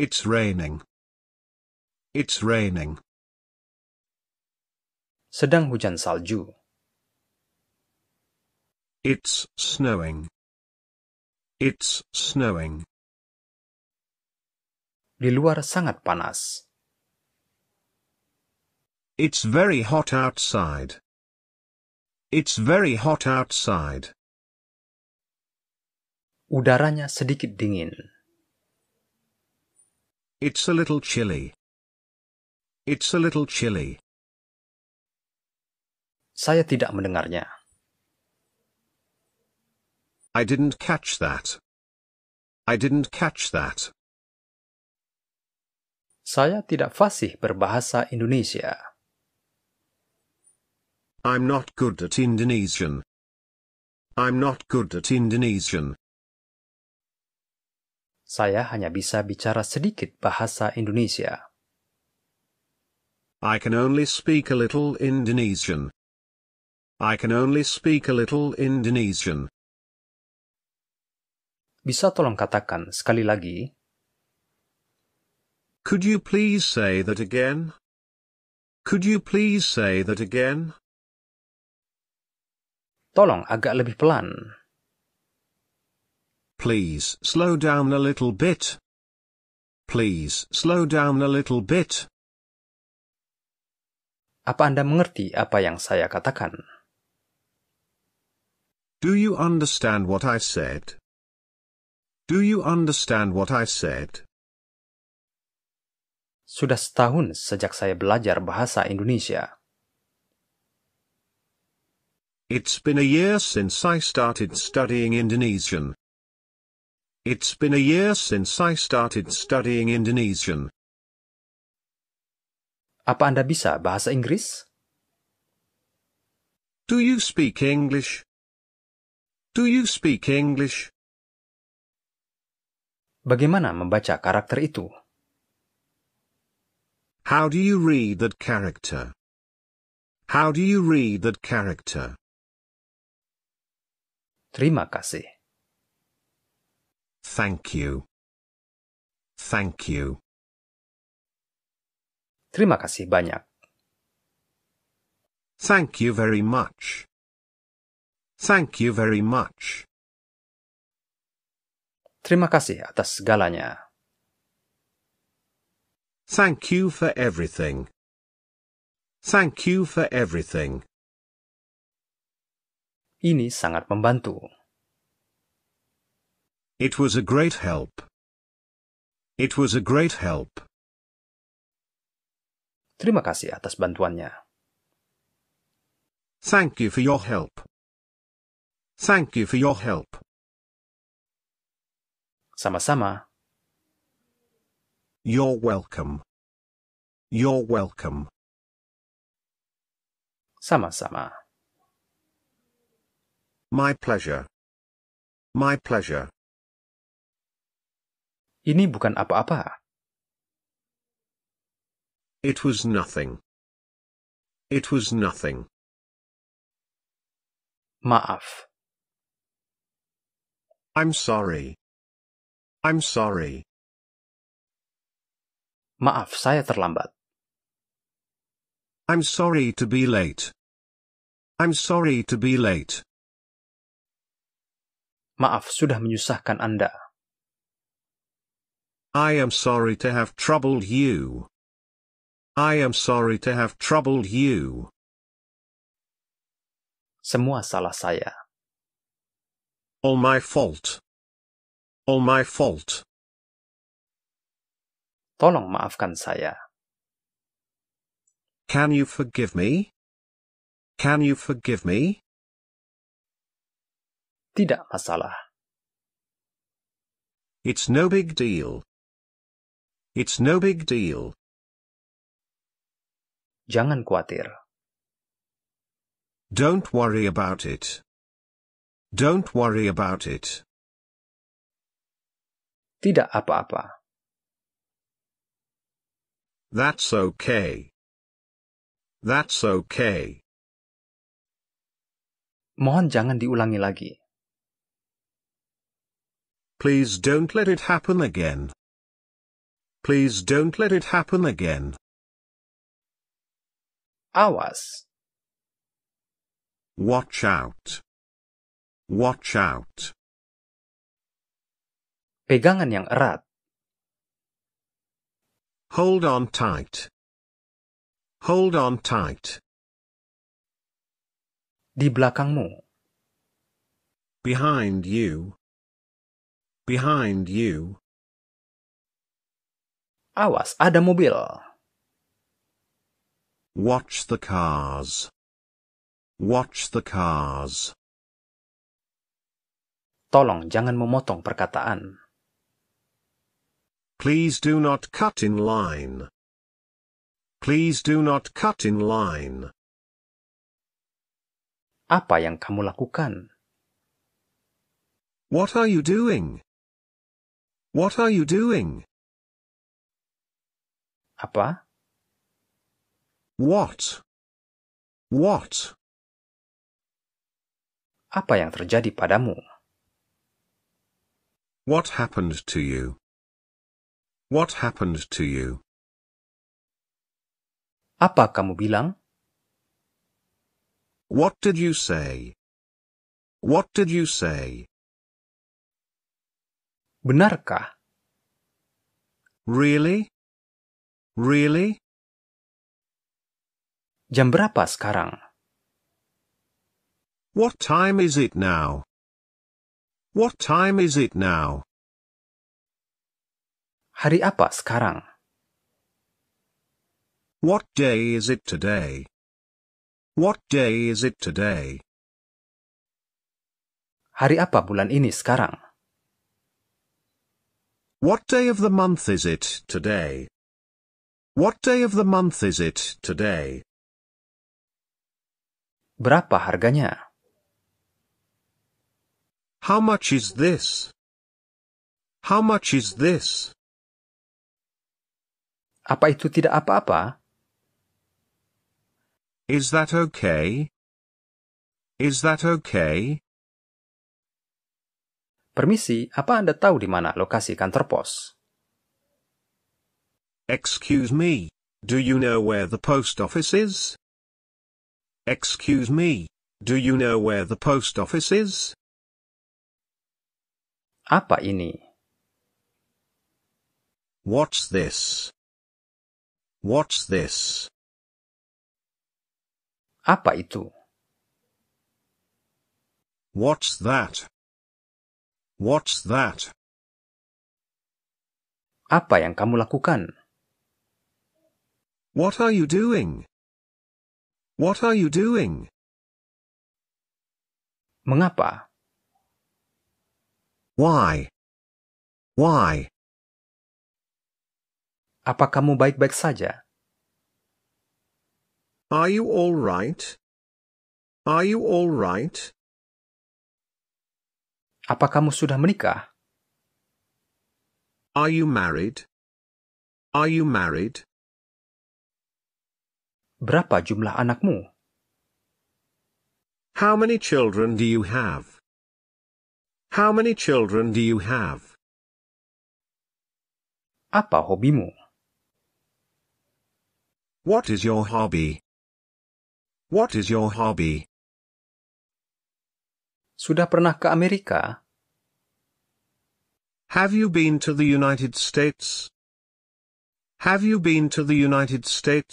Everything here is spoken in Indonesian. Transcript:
It's raining. It's raining. Sedang hujan salju. It's snowing. It's snowing. Di luar sangat panas. It's very hot outside. It's very hot outside. Udaranya sedikit dingin. It's a little chilly. It's a little chilly. Saya tidak mendengarnya. I didn't catch that. I didn't catch that. Saya tidak fasih berbahasa Indonesia. I'm not good at Indonesian. I'm not good at Indonesian. Saya hanya bisa bicara sedikit bahasa Indonesia. I can only speak a little Indonesian. I can only speak a little Indonesian. Bisa tolong katakan sekali lagi? Could you please say that again? Could you please say that again? Tolong agak lebih pelan. Please slow down a little bit. Please slow down a little bit. Apa Anda mengerti apa yang saya katakan? Do you understand what I said? Do you understand what I said? Sudah setahun sejak saya belajar bahasa Indonesia. It's been a year since I started studying Indonesian. It's been a year since I started studying Indonesian. Apa Anda bisa bahasa Inggris? Do you speak English? Do you speak English? Bagaimana membaca karakter itu? How do you read that character? How do you read that character? Terima kasih. Thank you. Thank you. Terima kasih banyak. Thank you very much. Thank you very much. Terima kasih atas segalanya. Thank you for everything. Thank you for everything. Ini sangat membantu. It was a great help. It was a great help. Terima kasih atas bantuannya. Thank you for your help. Thank you for your help. Sama-sama. You're welcome. You're welcome. Sama-sama. My pleasure. My pleasure. Ini bukan apa-apa. It was nothing. It was nothing. Maaf. I'm sorry. I'm sorry. Maaf, saya terlambat. I'm sorry to be late. I'm sorry to be late. Maaf sudah menyusahkan Anda. I am sorry to have troubled you. I am sorry to have troubled you. Semua salah saya. All my fault. All my fault. Tolong maafkan saya. Can you forgive me? Can you forgive me? Tidak masalah. It's no big deal. It's no big deal. Jangan khawatir. Don't worry about it. Don't worry about it. Tidak apa-apa. That's okay. That's okay. Mohon jangan diulangi lagi. Please don't let it happen again. Please don't let it happen again. Awas. Watch out. Watch out. Pegangan yang erat. Hold on tight. Hold on tight. Di belakangmu. Behind you. Behind you. Awas, ada mobil. Watch the cars. Watch the cars. Tolong jangan memotong perkataan. Please do not cut in line. Please do not cut in line. Apa yang kamu lakukan? What are you doing? What are you doing? Apa? What? What? Apa yang terjadi padamu? What happened to you? What happened to you? Apa kamu bilang? What did you say? What did you say? Benarkah? Really? Really? Jam berapa sekarang? What time is it now? What time is it now? Hari apa sekarang? What day is it today? What day is it today? Hari apa bulan ini sekarang? What day of the month is it today? What day of the month is it today? Berapa harganya? How much is this? How much is this? Apa itu tidak apa-apa? Is that okay? Is that okay? Permisi, apa Anda tahu di mana lokasi kantor pos? Excuse me, do you know where the post office is? Excuse me, do you know where the post office is? Apa ini? What's this? What's this? Apa itu? What's that? What's that? Apa yang kamu lakukan? What are you doing? What are you doing? Mengapa? Why? Why? Apa kamu baik-baik saja? Are you all right? Are you all right? Apa kamu sudah menikah? Are you married? Are you married? Berapa jumlah anakmu? How many children do you have? How many children do you have? Apa hobimu? What is your hobby? What is your hobby? Sudah pernah ke Amerika? Have you been to the United States? Have you been to the United States?